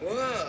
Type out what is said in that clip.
Whoa.